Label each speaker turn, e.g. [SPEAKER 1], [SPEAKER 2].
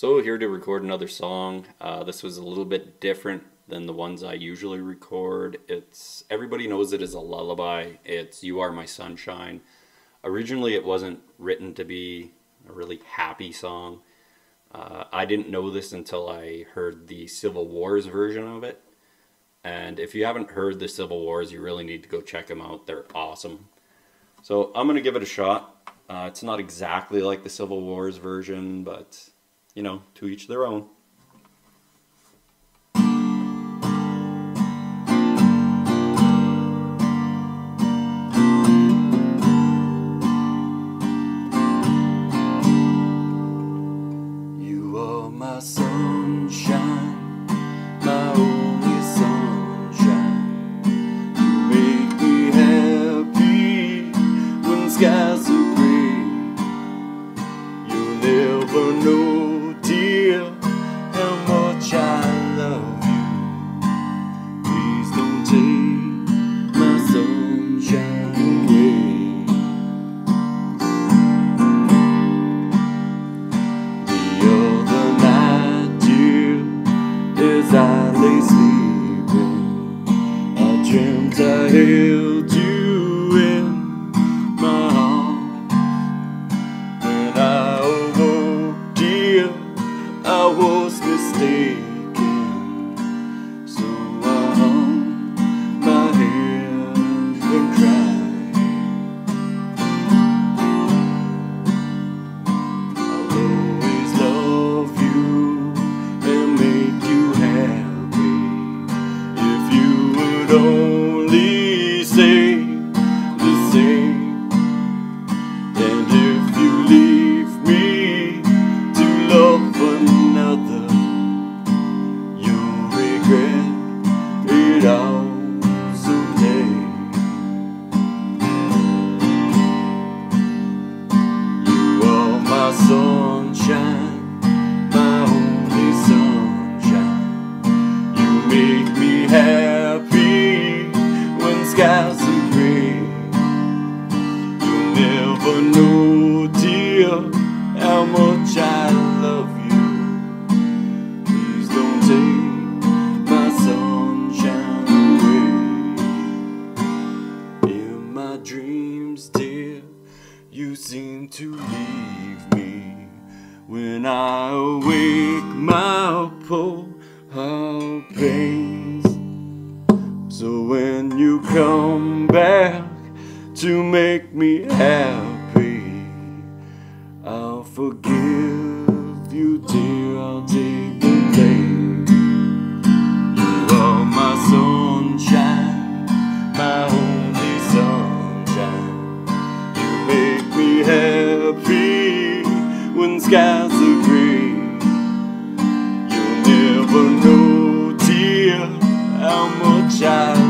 [SPEAKER 1] So here to record another song. Uh, this was a little bit different than the ones I usually record. It's everybody knows it as a lullaby. It's "You Are My Sunshine." Originally, it wasn't written to be a really happy song. Uh, I didn't know this until I heard the Civil Wars version of it. And if you haven't heard the Civil Wars, you really need to go check them out. They're awesome. So I'm gonna give it a shot. Uh, it's not exactly like the Civil Wars version, but you know, to each their own.
[SPEAKER 2] Held you in my arms. When I awoke, dear, I was mistaken. So I hung my head and cried. I'll always love you and make you happy if you would only sunshine, my only sunshine. You make me happy when skies are gray. You never know, dear, how much I love you. Please don't take my sunshine away. In my dreams, dear, you seem to leave me. When I awake, my poor heart pains. So when you come back to make me happy, I'll forgive you, dear. I'll take the blame. You are my sunshine, skies are gray. You'll never know, dear, how much I